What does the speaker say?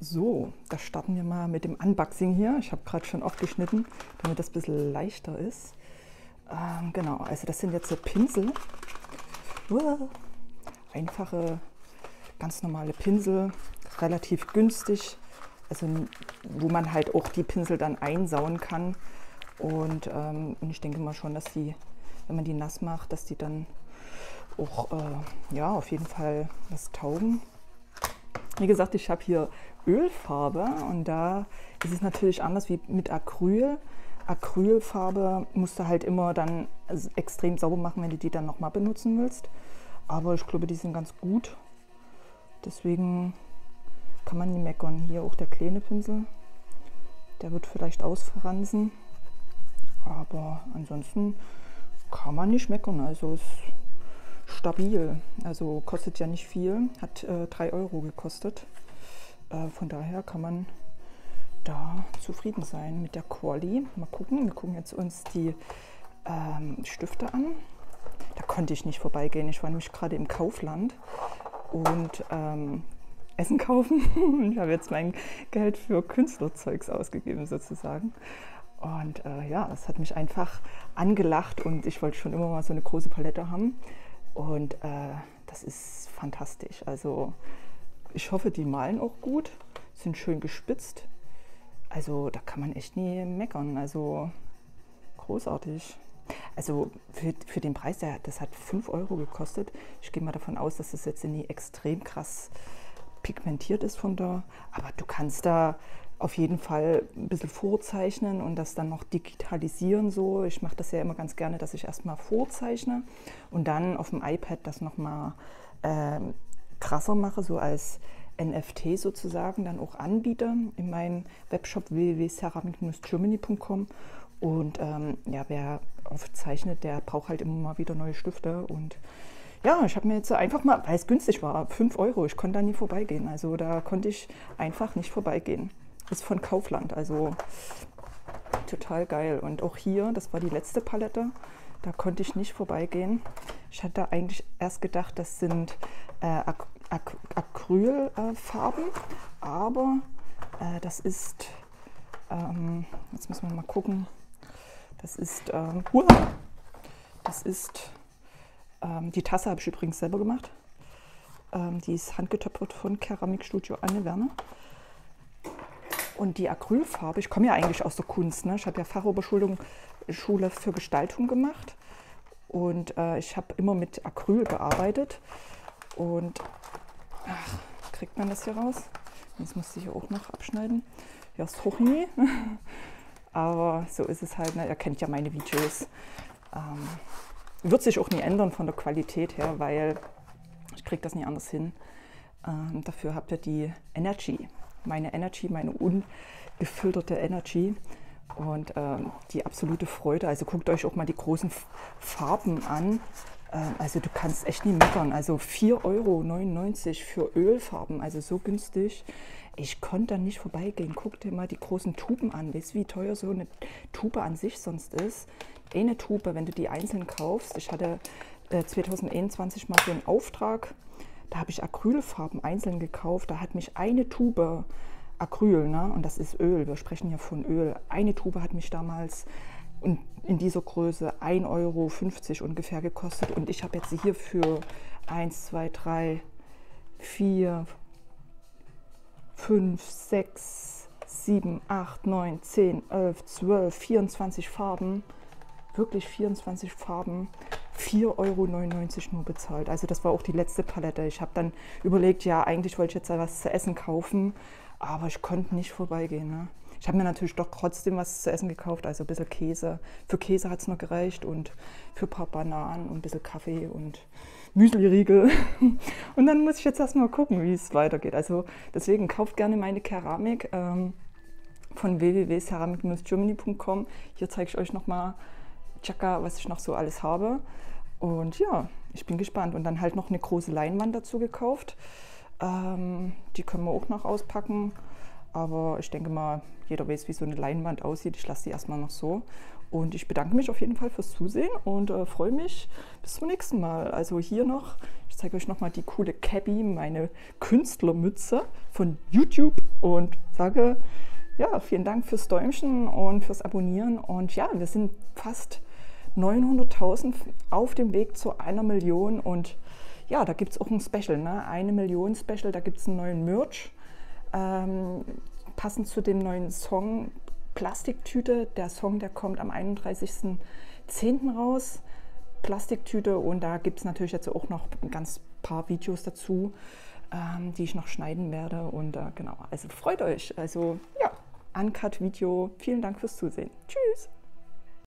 So, da starten wir mal mit dem Unboxing hier. Ich habe gerade schon aufgeschnitten, damit das ein bisschen leichter ist. Ähm, genau, also das sind jetzt so Pinsel. Uah. Einfache, ganz normale Pinsel, relativ günstig. Also wo man halt auch die Pinsel dann einsauen kann. Und, ähm, ich denke mal schon, dass die, wenn man die nass macht, dass die dann auch äh, ja, auf jeden Fall was taugen. Wie gesagt, ich habe hier Ölfarbe und da ist es natürlich anders wie mit Acryl. Acrylfarbe musst du halt immer dann extrem sauber machen, wenn du die dann nochmal benutzen willst. Aber ich glaube, die sind ganz gut. Deswegen kann man nie meckern. Hier auch der kleine Pinsel. Der wird vielleicht ausfransen. Aber ansonsten kann man nicht meckern. Also es stabil. Also kostet ja nicht viel, hat äh, 3 Euro gekostet. Äh, von daher kann man da zufrieden sein mit der Quali. Mal gucken, wir gucken jetzt uns die ähm, Stifte an. Da konnte ich nicht vorbeigehen. Ich war nämlich gerade im Kaufland und ähm, Essen kaufen. ich habe jetzt mein Geld für Künstlerzeugs ausgegeben sozusagen. Und äh, ja, es hat mich einfach angelacht und ich wollte schon immer mal so eine große Palette haben. Und äh, das ist fantastisch. Also ich hoffe, die malen auch gut, sind schön gespitzt. Also da kann man echt nie meckern. Also großartig. Also für, für den Preis, der, das hat 5 Euro gekostet. Ich gehe mal davon aus, dass das jetzt nie extrem krass pigmentiert ist von da. Aber du kannst da auf jeden Fall ein bisschen vorzeichnen und das dann noch digitalisieren so. Ich mache das ja immer ganz gerne, dass ich erstmal vorzeichne und dann auf dem iPad das nochmal äh, krasser mache, so als NFT sozusagen dann auch anbiete in meinem Webshop www.ceramic-germany.com und ähm, ja, wer aufzeichnet, der braucht halt immer mal wieder neue Stifte und ja, ich habe mir jetzt einfach mal, weil es günstig war, 5 Euro, ich konnte da nie vorbeigehen. Also da konnte ich einfach nicht vorbeigehen ist von Kaufland, also total geil. Und auch hier, das war die letzte Palette, da konnte ich nicht vorbeigehen. Ich hatte eigentlich erst gedacht, das sind äh, Ac Ac Acrylfarben, äh, aber äh, das ist, ähm, jetzt müssen wir mal gucken, das ist, ähm, das ist, ähm, die Tasse habe ich übrigens selber gemacht. Ähm, die ist handgetöpfert von Keramikstudio Anne Werner. Und die Acrylfarbe, ich komme ja eigentlich aus der Kunst, ne? ich habe ja Fachoberschulung Schule für Gestaltung gemacht und äh, ich habe immer mit Acryl gearbeitet. Und ach, kriegt man das hier raus? Das musste ich hier auch noch abschneiden. Ja, ist hoch nie. Aber so ist es halt. Ne? Ihr kennt ja meine Videos. Ähm, wird sich auch nie ändern von der Qualität her, weil ich kriege das nie anders hin. Ähm, dafür habt ihr die Energy meine Energy, meine ungefilterte Energy und ähm, die absolute Freude. Also guckt euch auch mal die großen Farben an. Ähm, also du kannst echt nie meckern. Also 4,99 Euro für Ölfarben, also so günstig. Ich konnte da nicht vorbeigehen. Guck dir mal die großen Tuben an. Weißt du, wie teuer so eine Tube an sich sonst ist? Eine Tube, wenn du die einzeln kaufst. Ich hatte äh, 2021 mal so einen Auftrag da habe ich Acrylfarben einzeln gekauft. Da hat mich eine Tube Acryl, ne? und das ist Öl, wir sprechen ja von Öl. Eine Tube hat mich damals in dieser Größe 1,50 Euro ungefähr gekostet. Und ich habe jetzt hier für 1, 2, 3, 4, 5, 6, 7, 8, 9, 10, 11, 12, 24 Farben, wirklich 24 Farben 4,99 Euro nur bezahlt. Also das war auch die letzte Palette. Ich habe dann überlegt, ja, eigentlich wollte ich jetzt was zu essen kaufen, aber ich konnte nicht vorbeigehen. Ne? Ich habe mir natürlich doch trotzdem was zu essen gekauft, also ein bisschen Käse. Für Käse hat es noch gereicht und für ein paar Bananen und ein bisschen Kaffee und Müsli-Riegel. Und dann muss ich jetzt erstmal gucken, wie es weitergeht. Also deswegen kauft gerne meine Keramik ähm, von www.ceramic-germany.com. Hier zeige ich euch nochmal was ich noch so alles habe. Und ja, ich bin gespannt. Und dann halt noch eine große Leinwand dazu gekauft. Ähm, die können wir auch noch auspacken. Aber ich denke mal, jeder weiß, wie so eine Leinwand aussieht. Ich lasse die erstmal noch so. Und ich bedanke mich auf jeden Fall fürs Zusehen und äh, freue mich bis zum nächsten Mal. Also hier noch, ich zeige euch nochmal die coole Cabby, meine Künstlermütze von YouTube und sage, ja, vielen Dank fürs Däumchen und fürs Abonnieren. Und ja, wir sind fast 900.000 auf dem Weg zu einer Million. Und ja, da gibt es auch ein Special, ne? eine Million Special, da gibt es einen neuen Merch. Ähm, passend zu dem neuen Song Plastiktüte. Der Song, der kommt am 31.10. raus. Plastiktüte und da gibt es natürlich jetzt auch noch ein ganz paar Videos dazu, ähm, die ich noch schneiden werde. Und äh, genau, also freut euch. Also ja, Uncut Video. Vielen Dank fürs Zusehen. Tschüss.